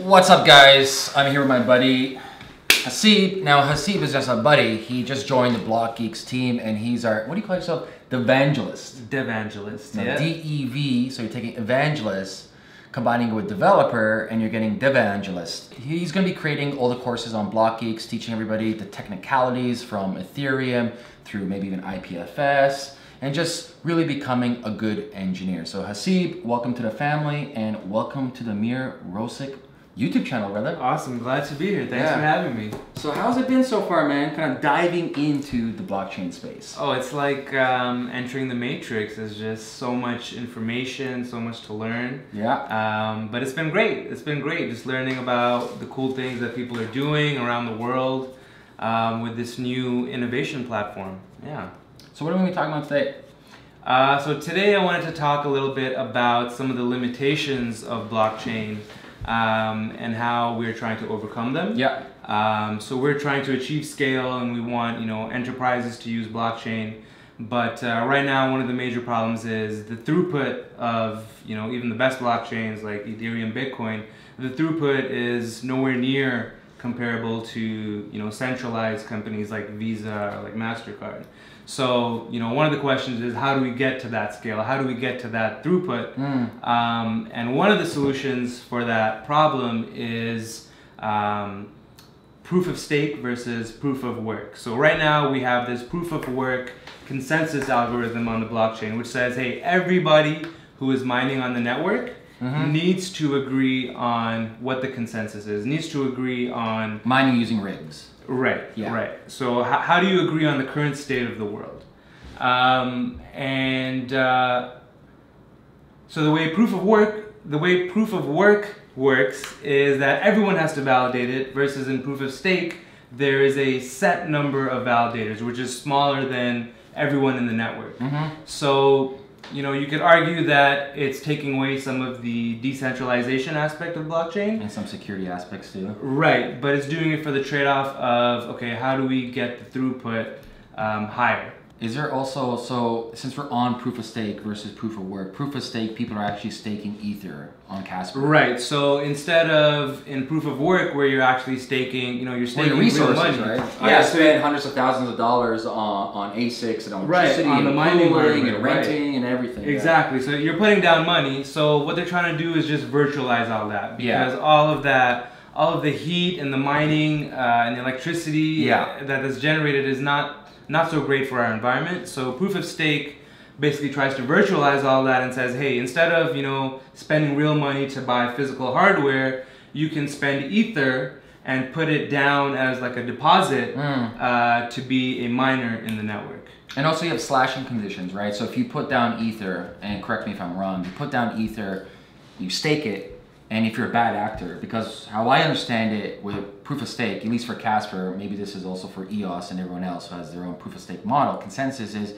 What's up guys? I'm here with my buddy Haseeb. Now Haseeb is just a buddy. He just joined the Block Geeks team and he's our, what do you call yourself? The evangelist. Devangelist, yeah. D-E-V, so you're taking evangelist, combining it with developer, and you're getting devangelist. He's gonna be creating all the courses on Block Geeks, teaching everybody the technicalities from Ethereum through maybe even IPFS, and just really becoming a good engineer. So Haseeb, welcome to the family, and welcome to the Ameer Rosic YouTube channel, brother. awesome, glad to be here. Thanks Yeah. for having me. So how's it been so far, man? Kind of diving into the blockchain space. Oh, it's like um, entering the matrix. There's just so much information, so much to learn. Yeah. Um, but it's been great. It's been great just learning about the cool things that people are doing around the world um, with this new innovation platform. Yeah. So what are we talking about today? Uh, so today I wanted to talk a little bit about some of the limitations of blockchain um, and how we're trying to overcome them. Yeah. Um, so we're trying to achieve scale, and we want you know enterprises to use blockchain. But uh, right now, one of the major problems is the throughput of you know even the best blockchains like Ethereum, Bitcoin. The throughput is nowhere near comparable to you know centralized companies like Visa or like Mastercard. So you know one of the questions is how do we get to that scale? How do we get to that throughput? Mm. Um, and one of the solutions for that problem is um, proof of stake versus proof of work. So right now we have this proof of work consensus algorithm on the blockchain, which says, hey, everybody who is mining on the network Mhm. needs to agree on what the consensus is, needs to agree on Mining using rigs. Right. Yeah. Right. So how, how do you agree on the current state of the world? Um, and uh, so the way proof of work, the way proof of work works is that everyone has to validate it. Versus in proof of stake, there is a set number of validators, which is smaller than everyone in the network. Mm-hmm. So, you know, you could argue that it's taking away some of the decentralization aspect of blockchain. And some security aspects too. Right, but it's doing it for the trade-off of okay, how do we get the throughput um, higher? Is there also so since we're on proof of stake versus proof of work, proof of stake people are actually staking ether on Casper. Right. So instead of in proof of work where you're actually staking, you know, you're Well, staking your real resources, money. right? Yeah. I so- spend hundreds of thousands of dollars on, on ASICs and on Right, electricity on and the mining cooling hardware, and right. renting and everything. yeah. Exactly. So you're putting down money. So what they're trying to do is just virtualize all that Yeah. because all of that, all of the heat and the mining uh, and the electricity Yeah. that is generated is not not so great for our environment. So proof of stake basically tries to virtualize all that and says, hey, instead of you know spending real money to buy physical hardware, you can spend ether and put it down as like a deposit Mm. uh, to be a miner in the network. And also you have slashing conditions, right? So if you put down ether, and correct me if I'm wrong, you put down ether, you stake it, and if you're a bad actor, because how I understand it with proof of stake, at least for Casper, maybe this is also for EOS and everyone else who has their own proof of stake model, consensus is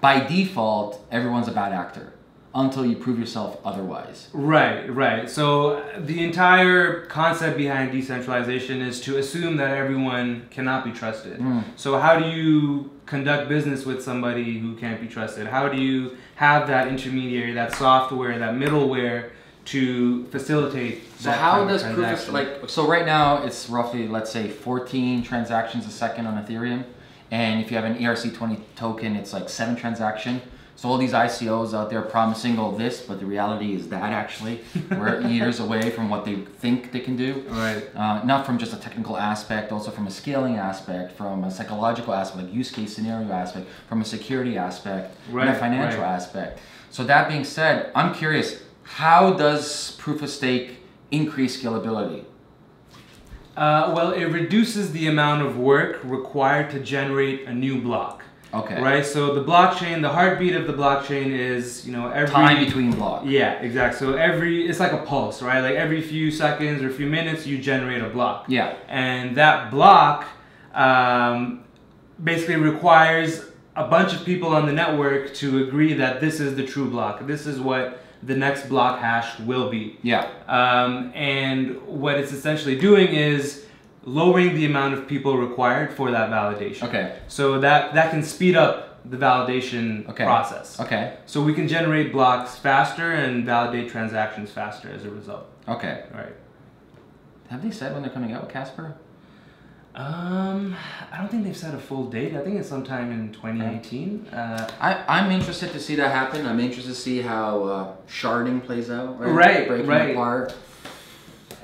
by default, everyone's a bad actor until you prove yourself otherwise. Right, right. So the entire concept behind decentralization is to assume that everyone cannot be trusted. Mm. So how do you conduct business with somebody who can't be trusted? How do you have that intermediary, that software, that middleware to facilitate So how does proof of like so right now it's roughly let's say 14 transactions a second on Ethereum, and if you have an ERC20 token, it's like seven transaction. So all these ICOs out there promising all this, but the reality is that actually we're years away from what they think they can do. Right. Uh, not from just a technical aspect, also from a scaling aspect, from a psychological aspect, like use case scenario aspect, from a security aspect, and a financial right. aspect. So that being said, I'm curious, how does proof of stake increase scalability? Uh, well, it reduces the amount of work required to generate a new block. Okay. Right. So the blockchain, the heartbeat of the blockchain is, you know, every Time between blocks. Yeah, exactly. So every it's like a pulse, right? Like every few seconds or a few minutes, you generate a block. Yeah. And that block um, basically requires a bunch of people on the network to agree that this is the true block. This is what the next block hash will be. Yeah. Um, and what it's essentially doing is lowering the amount of people required for that validation. Okay. So that that can speed up the validation Okay. process. Okay. So we can generate blocks faster and validate transactions faster as a result. Okay. All right. Have they said when they're coming out, with Casper? Um, I don't think they've set a full date. I think it's sometime in 2018. Uh, I, I'm interested to see that happen. I'm interested to see how uh, sharding plays out. Right, Right, breaking right. apart.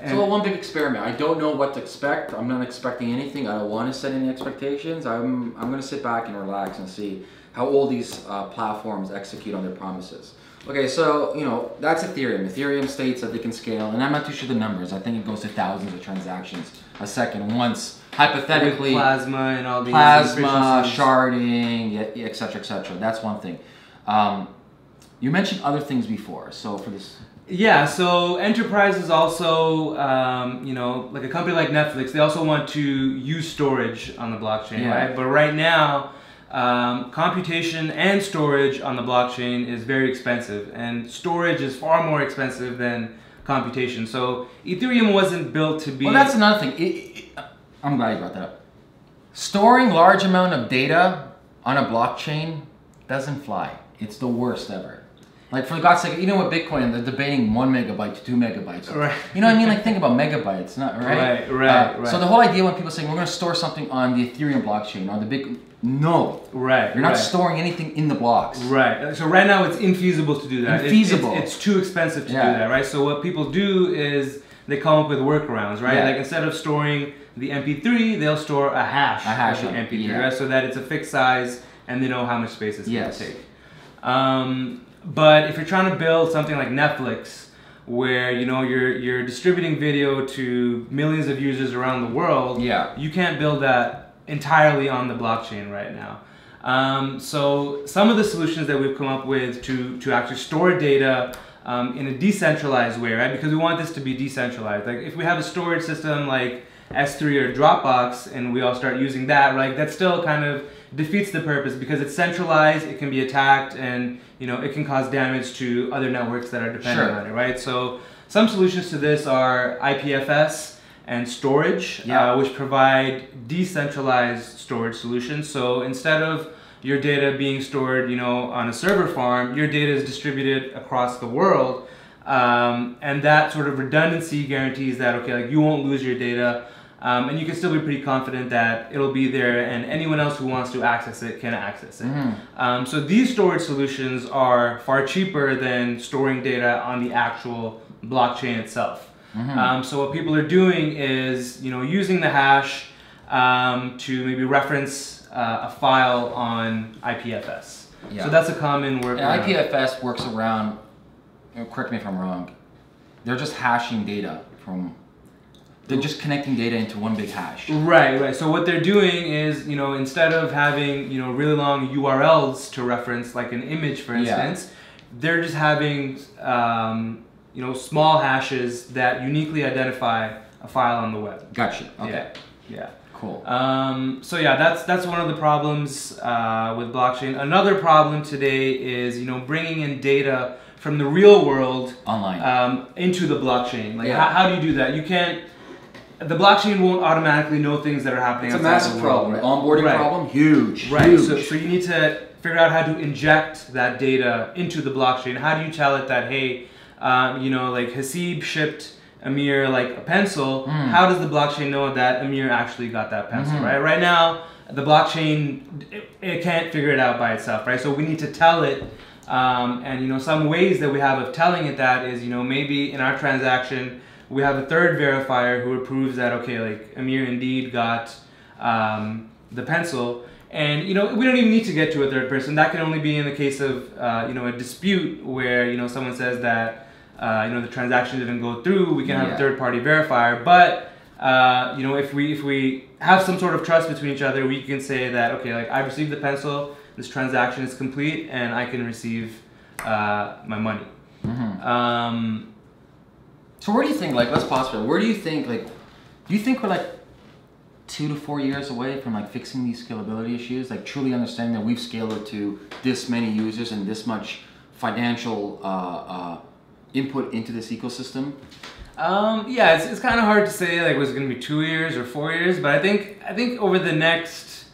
It's and- all one big experiment. I don't know what to expect. I'm not expecting anything. I don't want to set any expectations. I'm I'm gonna sit back and relax and see how all these uh, platforms execute on their promises. Okay, so you know that's Ethereum. Ethereum states that they can scale, and I'm not too sure the numbers. I think it goes to thousands of transactions a second once hypothetically plasma and all these plasma, sharding, yeah, yeah, et cetera, et cetera. That's one thing. Um, you mentioned other things before. So for this, Yeah, so enterprises also, um, you know, like a company like Netflix, they also want to use storage on the blockchain, Yeah. right? But right now, um, computation and storage on the blockchain is very expensive, and storage is far more expensive than computation. So Ethereum wasn't built to be. well, that's another thing. It, I'm glad you brought that up. Storing large amount of data on a blockchain doesn't fly. It's the worst ever. Like for God's sake, even with Bitcoin, they're debating one megabyte to two megabytes. Right. You know what I mean? Like think about megabytes, not right. Right, right, Uh, right. So the whole idea when people say we're going to store something on the Ethereum blockchain on the big, no, right. you're not right. storing anything in the blocks. Right. So right now it's infeasible to do that. It- Infeasible. it's, it's too expensive to Yeah. do that, right? So what people do is they come up with workarounds, right? Yeah. Like instead of storing the MP3, they'll store a hash, A hash of the MP3, yeah. right? So that it's a fixed size and they know how much space it's Yes. going to take. Um, but if you're trying to build something like Netflix, where you know you're you're distributing video to millions of users around the world, Yeah. you can't build that entirely on the blockchain right now. Um, so some of the solutions that we've come up with to, to actually store data um, in a decentralized way, right? Because we want this to be decentralized. Like if we have a storage system like S3 or Dropbox and we all start using that, right? That still kind of defeats the purpose because it's centralized, it can be attacked, and you know it can cause damage to other networks that are dependent Sure. on it, right? So some solutions to this are IPFS and Storj, Yeah. uh, which provide decentralized storage solutions. So instead of your data being stored, you know, on a server farm, your data is distributed across the world, um, and that sort of redundancy guarantees that okay, like you won't lose your data. Um, and you can still be pretty confident that it'll be there, and anyone else who wants to access it can access it. Mhm. Um, so these storage solutions are far cheaper than storing data on the actual blockchain itself. Mm-hmm. Um, so what people are doing is, you know, using the hash um, to maybe reference uh, a file on IPFS. Yeah. So that's a common work. And IPFS works around. Correct me if I'm wrong. They're just hashing data from. They're just connecting data into one big hash. Right, right. So what they're doing is, you know, instead of having, you know, really long URLs to reference, like an image, for Yeah. instance, they're just having, um, you know, small hashes that uniquely identify a file on the web. Gotcha. Okay. Yeah. Yeah. Cool. Um, so yeah, that's that's one of the problems uh, with blockchain. Another problem today is you know bringing in data from the real world Online. um, into the blockchain. Like Yeah. how, how do you do that? You can't. The blockchain won't automatically know things that are happening. it's a massive problem. right? Onboarding Right. problem. Huge. Right. Huge. So, so you need to figure out how to inject that data into the blockchain. How do you tell it that hey, um, you know, like Haseeb shipped Ameer like a pencil? Mm. How does the blockchain know that Ameer actually got that pencil? Mhm. Right. Right now, the blockchain it, it can't figure it out by itself. Right. So we need to tell it. Um, and you know some ways that we have of telling it that is you know maybe in our transaction we have a third verifier who approves that okay like Ameer indeed got um, the pencil. And you know we don't even need to get to a third person. That can only be in the case of uh, you know a dispute where you know someone says that uh, you know the transaction didn't go through. We can have Yeah. a third party verifier. But uh, you know if we if we have some sort of trust between each other we can say that okay like I received the pencil this transaction is complete and I can receive uh, my money. Mhm. um, So where do you think, like, let's pause for Where do you think, like, do you think we're like two to four years away from like fixing these scalability issues? Like, truly understanding that we've scaled it to this many users and this much financial uh, uh, input into this ecosystem? Um, yeah, it's, it's kind of hard to say like was it going to be two years or four years, but I think I think over the next,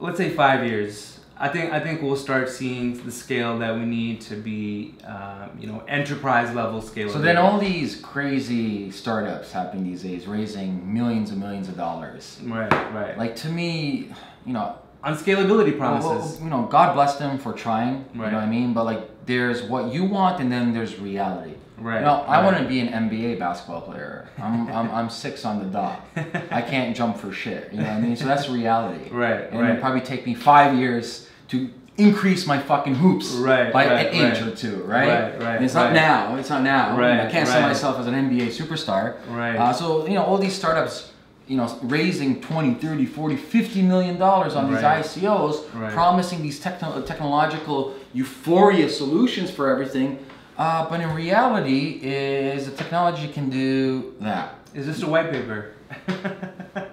let's say five years, I think I think we'll start seeing the scale that we need to be, um, you know, enterprise level scale. So then all these crazy startups happening these days, raising millions and millions of dollars. right, right, Like to me, you know, on scalability well, promises. you know, God bless them for trying. You know what I mean? But like, there's what you want, and then there's reality. Right. You know, I right. want to be an NBA basketball player. I'm, I'm, I'm six on the dot. I can't jump for shit. You know what I mean? So that's reality. Right, And right. it'll probably take me five years to increase my fucking hoops Right, by right, an inch right. or two, right? Right, right, And it's not right. now. It's not now. Right, I can't see right. myself as an NBA superstar. Right. Uh, so, you know, all these startups, you know, raising 20, 30, 40, 50 million dollars on Right. these ICOs, Right. promising these techno- technological euphoria solutions for everything. Uh, but in reality, is the technology can do that. Is this a white paper.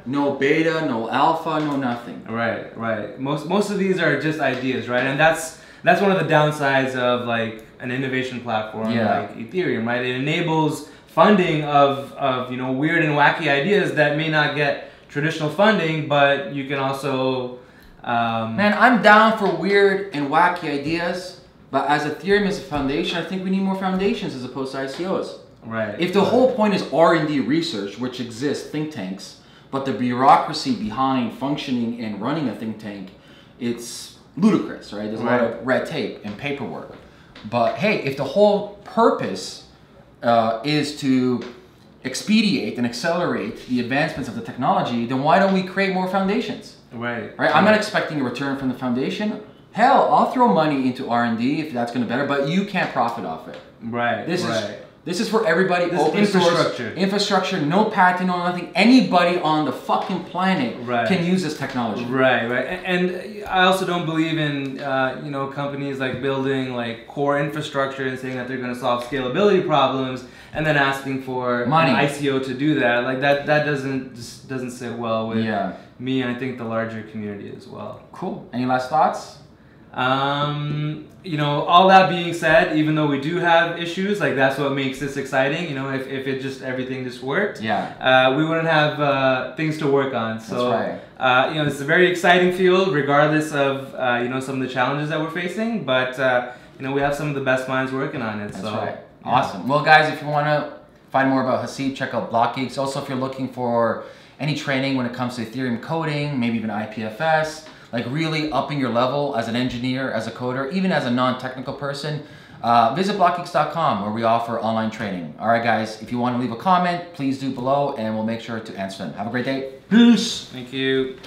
No beta, no alpha, no nothing. Right, right. Most most of these are just ideas, right? And that's that's one of the downsides of like an innovation platform Yeah. like Ethereum, right? It enables funding of of you know weird and wacky ideas that may not get traditional funding, but you can also um, Man, I'm down for weird and wacky ideas, but as a Ethereum is a foundation, I think we need more foundations as opposed to ICOs. right. If the whole point is R&D research, which exists, think tanks, but the bureaucracy behind functioning and running a think tank, it's ludicrous, right? There's a lot of red tape and paperwork. But hey, if the whole purpose uh, is to expedite and accelerate the advancements of the technology, then why don't we create more foundations? right, Right? I'm not expecting a return from the foundation. Hell, I'll throw money into R&D if that's going to better, but you can't profit off it. right. This right. is this is for everybody. This is open source, infrastructure. infrastructure, no patent, no nothing. Anybody on the fucking planet Right. can use this technology. Right, right, and I also don't believe in uh, you know companies like building like core infrastructure and saying that they're going to solve scalability problems and then asking for Money. an ICO to do that. Like that that doesn't just doesn't sit well with Yeah. me and I think the larger community as well. Cool. Any last thoughts? Um, you know, all that being said, even though we do have issues, like that's what makes this exciting. You know, if, if it just everything just worked, Yeah. uh, we wouldn't have uh, things to work on. So, right. uh, you know, it's a very exciting field, regardless of uh, you know some of the challenges that we're facing. But uh, you know, we have some of the best minds working on it. That's so, right. yeah. Awesome. Well, guys, if you want to find more about Haseeb, check out Block Geeks. Also, if you're looking for any training when it comes to Ethereum coding, maybe even IPFS, like really upping your level as an engineer, as a coder, even as a non-technical person, uh, visit blockgeeks.com where we offer online training. All right, guys, if you want to leave a comment, please do below and we'll make sure to answer them. Have a great day. Peace. Thank you.